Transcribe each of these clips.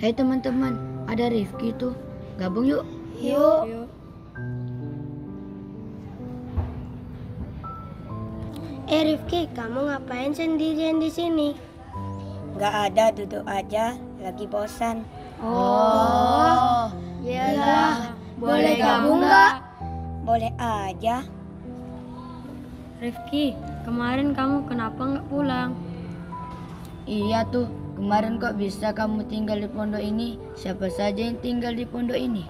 Hei teman-teman, ada Rifki tuh. Gabung yuk. Yuk. Eh Rifki, kamu ngapain sendirian di sini? Gak ada, duduk aja, lagi bosan. Oh, iyalah. Boleh gabung nggak? Boleh aja. Rifki, kemarin kamu kenapa nggak pulang? Iya tuh, kemarin kok bisa kamu tinggal di pondok ini? Siapa saja yang tinggal di pondok ini?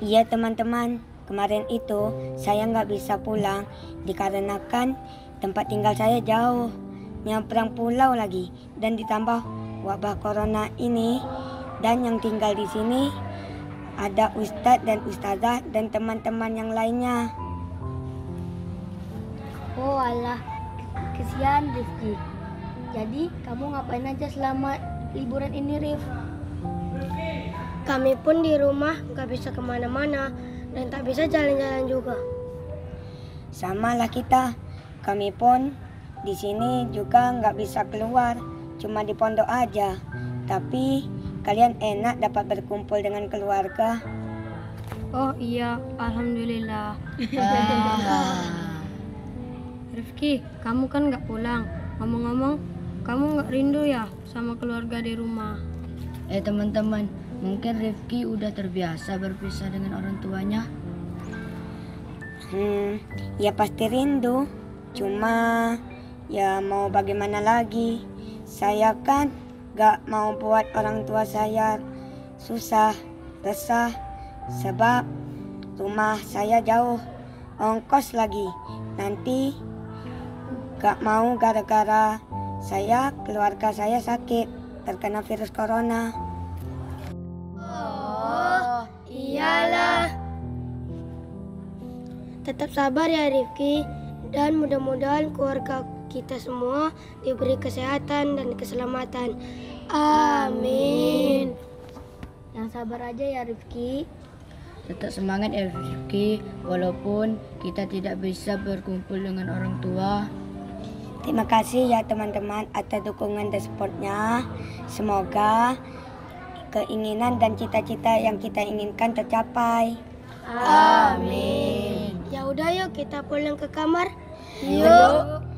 Iya teman-teman, kemarin itu saya nggak bisa pulang dikarenakan tempat tinggal saya jauh, nyebrang pulau lagi, dan ditambah wabah corona ini. Dan yang tinggal di sini ada ustadz dan ustazah dan teman-teman yang lainnya. Oh alah, kesian Rifki. Jadi kamu ngapain aja selama liburan ini Rif? Kami pun di rumah nggak bisa ke mana-mana dan tak bisa jalan-jalan juga. Sama lah kita, kami pun di sini juga nggak bisa keluar, cuma di pondok aja. Tapi kalian enak dapat berkumpul dengan keluarga. Oh iya, alhamdulillah. Rifki, kamu kan nggak pulang. Ngomong-ngomong, kamu nggak rindu ya sama keluarga di rumah? Eh teman-teman, mungkin Rifki udah terbiasa berpisah dengan orang tuanya. Hmm, ya pasti rindu. Cuma ya mau bagaimana lagi? Saya kan gak mau buat orang tua saya susah, resah sebab rumah saya jauh, ongkos lagi. Nanti gak mau gara-gara saya keluarga saya sakit terkena virus corona. Oh, iyalah. Tetap sabar ya Rifki dan mudah-mudahan keluarga kita semua diberi kesehatan dan keselamatan. Amin. Yang sabar aja ya Rifki. Tetap semangat ya Rifki, walaupun kita tidak bisa berkumpul dengan orang tua. Terima kasih ya teman-teman atas dukungan dan supportnya. Semoga keinginan dan cita-cita yang kita inginkan tercapai. Amin. Ya udah yuk kita pulang ke kamar. Yuk.